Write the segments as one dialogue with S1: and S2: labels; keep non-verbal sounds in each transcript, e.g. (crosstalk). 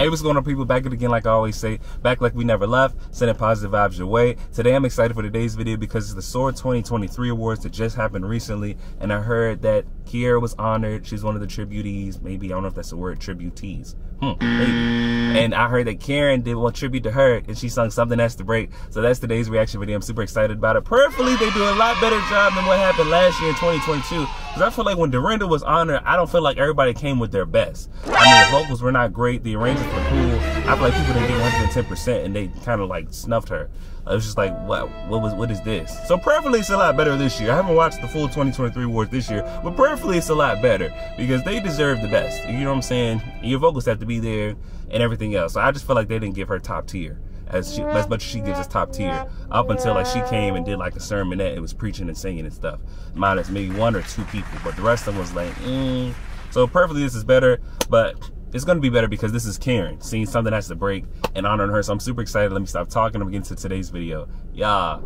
S1: Hey, what's going on, people? Back it again, like I always say. Back like we never left, sending positive vibes your way. Today, I'm excited for today's video because it's the SOAR 2023 awards that just happened recently, and I heard that Kierra was honored. She's one of the tributees. Maybe, I don't know if that's the word, tributees. Hmm. And I heard that Karen did one tribute to her, and she sung Something that's the Break. So that's today's reaction video. I'm super excited about it. Prayerfully, they do a lot better job than what happened last year in 2022. Because I feel like when Dorinda was honored, I don't feel like everybody came with their best. I mean, the vocals were not great. The arrangements were cool. I feel like people didn't get 110% and they kind of like snuffed her. It was just like, what, what was, what is this? So prayerfully, it's a lot better this year. I haven't watched the full 2023 awards this year, but prayerfully, it's a lot better because they deserve the best. You know what I'm saying? Your vocals have to be there and everything else. So I just feel like they didn't give her top tier as she, as much as she gives us top tier up until like she came and did like a sermonette. It was preaching and singing and stuff. Minus maybe one or two people, but the rest of them was like, mm. so perfectly this is better, but it's gonna be better because this is Karen seeing something has to break and honoring her. So I'm super excited. Let me stop talking. I'm getting to today's video. Yeah.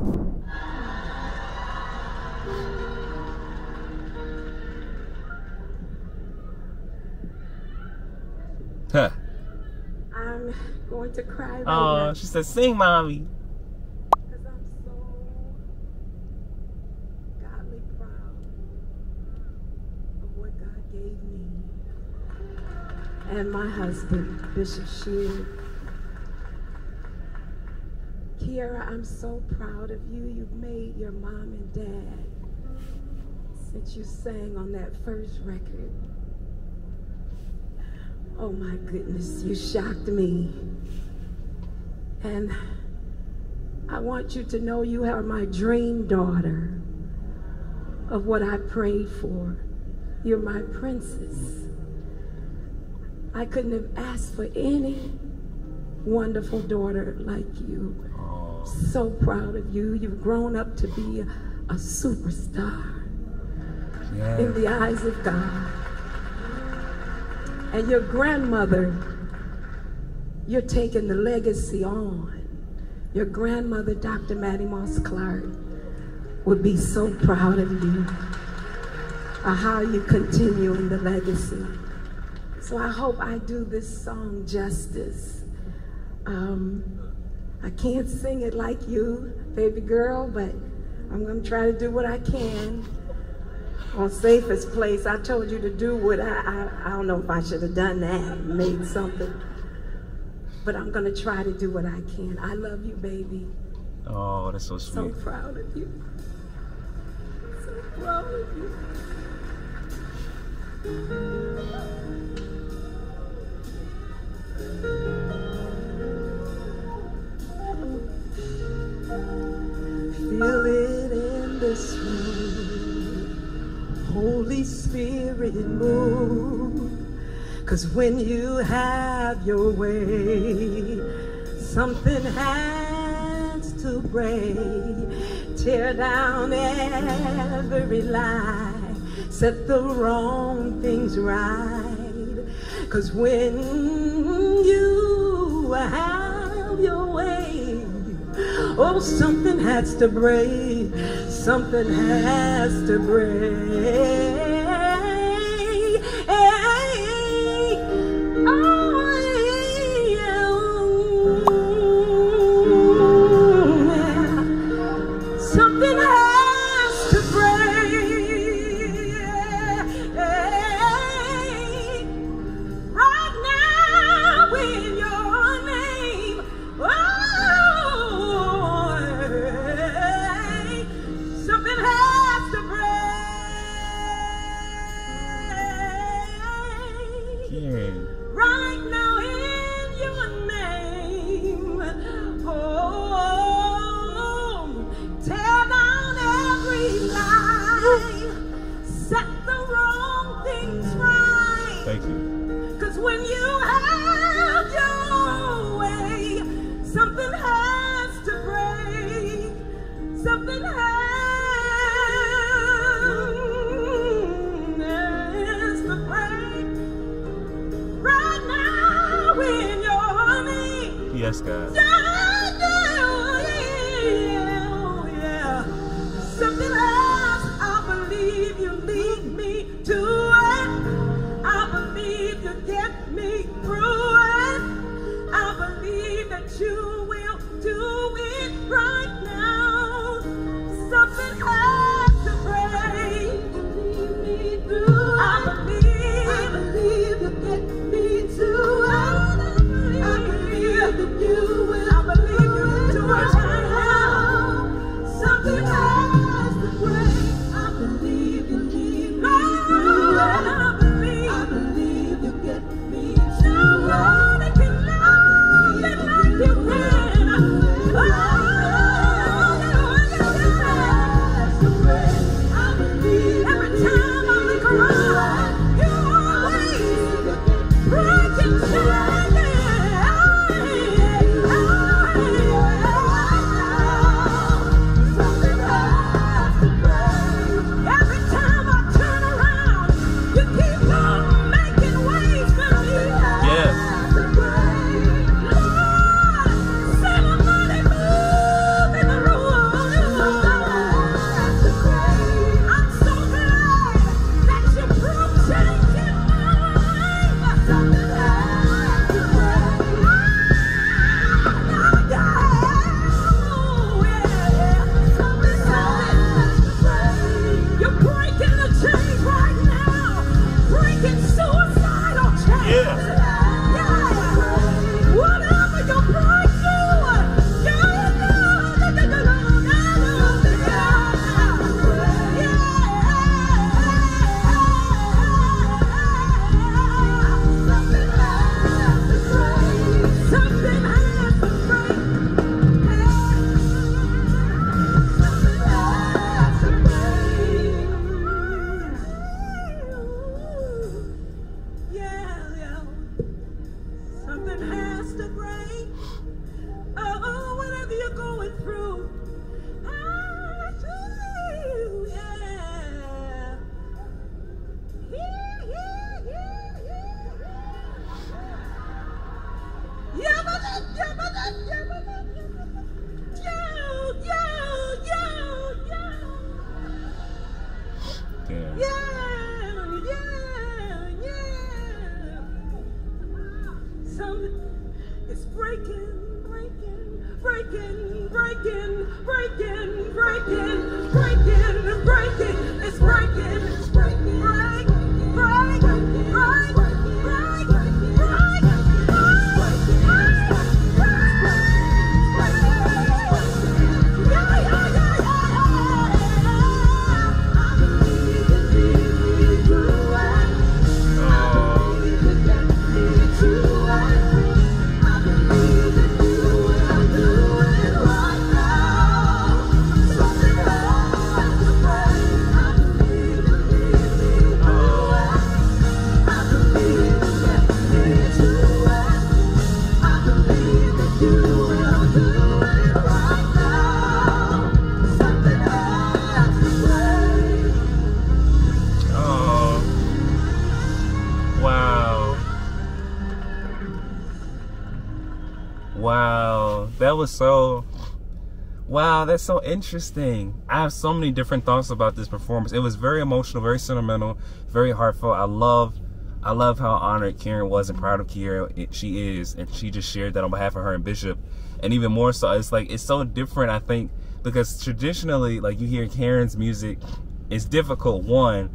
S1: Huh.
S2: I'm going to cry right
S1: Oh,
S2: now.
S1: she said, "Sing, mommy."
S2: Because I'm so godly proud of what God gave me. And my husband, Bishop Sheard. Kierra, I'm so proud of you. You've made your mom and dad since you sang on that first record. Oh my goodness, you shocked me. And I want you to know you are my dream daughter of what I prayed for. You're my princess. I couldn't have asked for any wonderful daughter like you. So proud of you. You've grown up to be a, a superstar in the eyes of God. And your grandmother, you're taking the legacy on. Your grandmother, Dr. Mattie Moss Clark, would be so proud of you, of how you continue in the legacy. So I hope I do this song justice. Um, I can't sing it like you, baby girl, but I'm gonna try to do what I can on safest place. I told you to do what I, I, I don't know if I should have done that, made something. But I'm gonna try to do what I can. I love you, baby.
S1: Oh, that's so sweet.
S2: So proud of you. So proud of you. Feel it in this room. Holy Spirit move. Cause when you have your way, something has to break. Tear down every lie, set the wrong things right. Cause when have your way, oh, something has to break, something has to break.
S1: Yes, God. That was so wow, that's so interesting. I have so many different thoughts about this performance. It was very emotional, very sentimental, very heartfelt. I love I love how honored Karen was and proud of Kierra she is, and she just shared that on behalf of her and Bishop. And even more so, it's like it's so different. I think because traditionally, like you hear Karen's music, it's difficult one,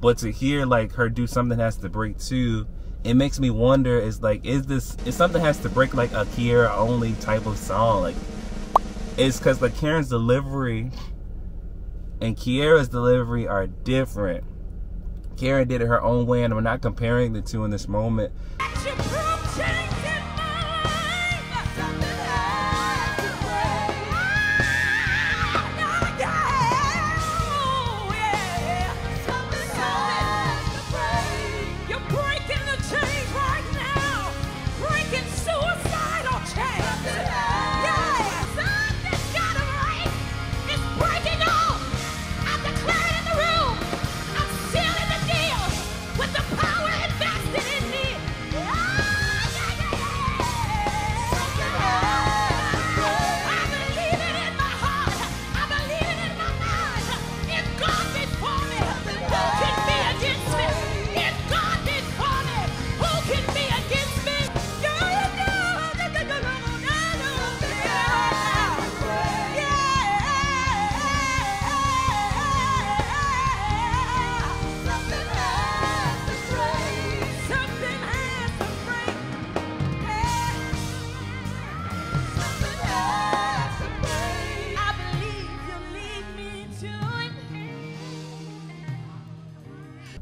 S1: but to hear like her do something has to break two, it makes me wonder. Is like is this is something has to break like a Kierra only type of song? Like it's because like Karen's delivery and Kierra's delivery are different. Karen did it her own way, and I'm not comparing the two in this moment.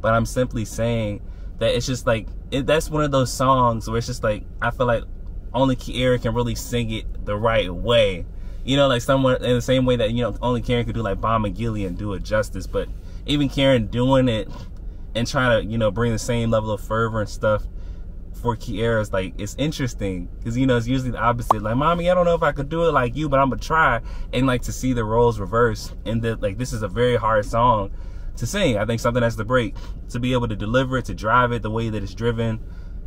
S1: But I'm simply saying that it's just like it, that's one of those songs where it's just like I feel like only Kierra can really sing it the right way. You know, like someone in the same way that you know only Karen could do like Balm in Gilead and do it justice, but even Karen doing it and trying to you know bring the same level of fervor and stuff for Kierra is like it's interesting because you know it's usually the opposite. Like, mommy, I don't know if I could do it like you, but I'm gonna try. And like to see the roles reverse and that like this is a very hard song to sing. I think something has to break to be able to deliver it, to drive it the way that it's driven,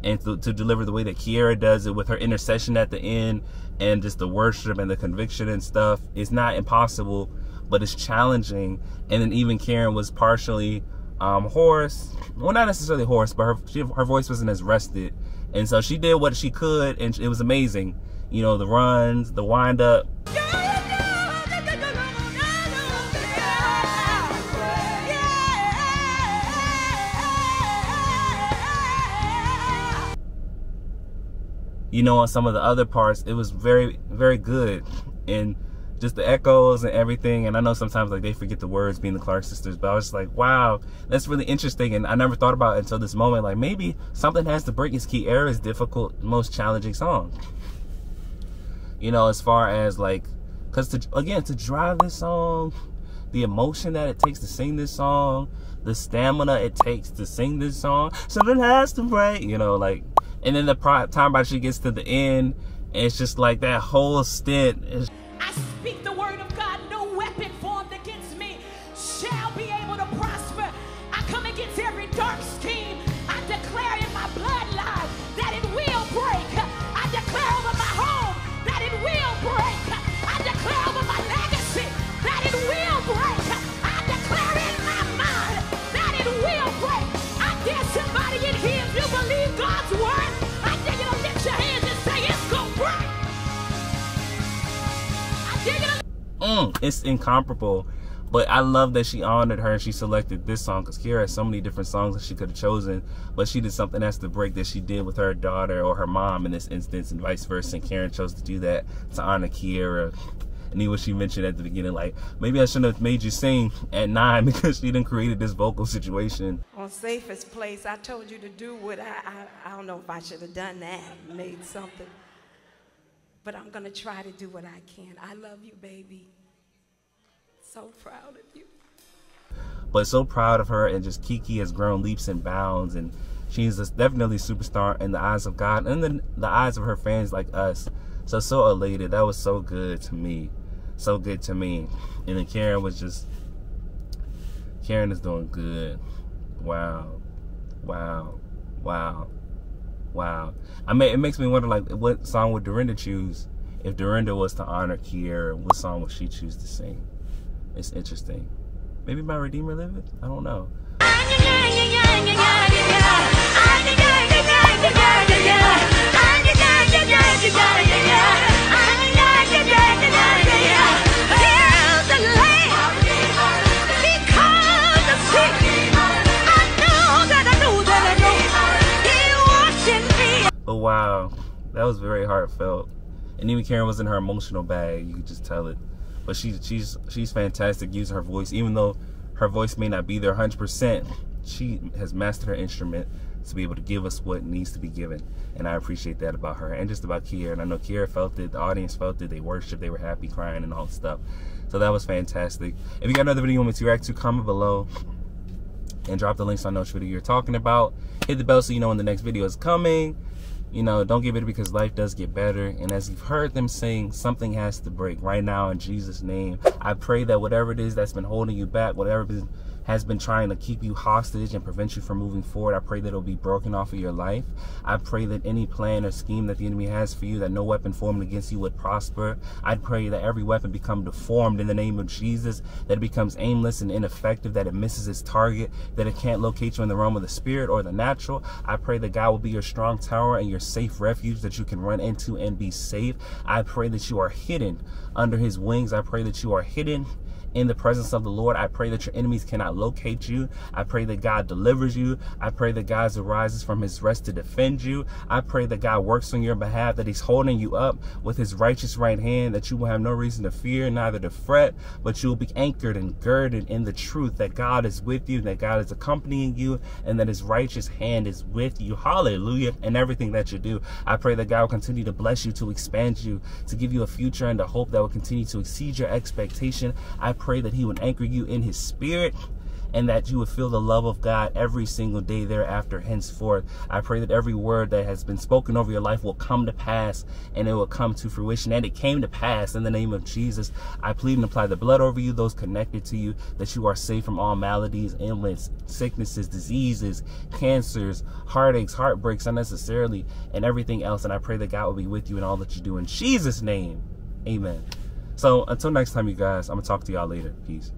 S1: and to, to deliver the way that Kierra does it with her intercession at the end and just the worship and the conviction and stuff. It's not impossible, but it's challenging. And then even Karen was partially um, hoarse. Well, not necessarily hoarse, but her she, her voice wasn't as rested, and so she did what she could, and it was amazing. You know, the runs, the wind up. You know, on some of the other parts, it was very, very good. And just the echoes and everything. And I know sometimes like they forget the words being the Clark sisters, but I was like, wow, that's really interesting. And I never thought about it until this moment. Like maybe something has to break his Kierra's difficult, most challenging song. You know, as far as like, cause to, again, to drive this song, the emotion that it takes to sing this song, the stamina it takes to sing this song, something has to break, you know, like and then the time by she gets to the end, and it's just like that whole stint. Is- it's incomparable. But I love that she honored her and she selected this song because Kierra has so many different songs that she could have chosen, but she did something that's the break that she did with her daughter or her mom in this instance, and vice versa. And Karen chose to do that to honor Kierra. And even she mentioned at the beginning, like maybe I shouldn't have made you sing at nine (laughs) because she didn't created this vocal situation.
S2: On safest place, I told you to do what I I, I don't know if I should have done that, made something but I'm going to try to do what I can. I love you, baby. So proud of you.
S1: But so proud of her, and just Kiki has grown leaps and bounds, and she's definitely superstar in the eyes of God and the, the eyes of her fans like us. So, so elated. That was so good to me. So good to me. And then Karen was just, Karen is doing good. Wow. Wow. Wow. Wow. I mean, it makes me wonder, like, what song would Dorinda choose if Dorinda was to honor Kierra, what song would she choose to sing? It's interesting. Maybe my Redeemer liveth? I don't know. Oh wow, that was very heartfelt. And even Karen was in her emotional bag. You could just tell it. But she's she's she's fantastic using her voice, even though her voice may not be there 100%. She has mastered her instrument to be able to give us what needs to be given. And I appreciate that about her and just about Kierra. And I know Kierra felt it, the audience felt it, they worshiped, they were happy, crying, and all stuff. So that was fantastic. If you got another video you want me to react to, comment below and drop the links on which video you're talking about. Hit the bell so you know when the next video is coming. You know, don't give it because life does get better. And as you've heard them saying, something has to break right now in Jesus' name. I pray that whatever it is that's been holding you back, whatever has been trying to keep you hostage and prevent you from moving forward. I pray that it'll be broken off of your life. I pray that any plan or scheme that the enemy has for you, that no weapon formed against you would prosper. I pray that every weapon become deformed in the name of Jesus, that it becomes aimless and ineffective, that it misses its target, that it can't locate you in the realm of the spirit or the natural. I pray that God will be your strong tower and your safe refuge that you can run into and be safe. I pray that you are hidden under his wings. I pray that you are hidden in the presence of the Lord. I pray that your enemies cannot locate you. I pray that God delivers you. I pray that God arises from his rest to defend you. I pray that God works on your behalf, that he's holding you up with his righteous right hand, that you will have no reason to fear, neither to fret, but you will be anchored and girded in the truth that God is with you, that God is accompanying you, and that his righteous hand is with you. Hallelujah. And everything that you do. I pray that God will continue to bless you, to expand you, to give you a future and a hope that will continue to exceed your expectation. I pray pray that he would anchor you in his spirit and that you would feel the love of God every single day thereafter, henceforth. I pray that every word that has been spoken over your life will come to pass and it will come to fruition. And it came to pass in the name of Jesus. I plead and apply the blood over you, those connected to you, that you are safe from all maladies, ailments, sicknesses, diseases, cancers, heartaches, heartbreaks unnecessarily, and everything else. And I pray that God will be with you in all that you do. In Jesus' name, amen. So until next time, you guys, I'm going to talk to y'all later. Peace.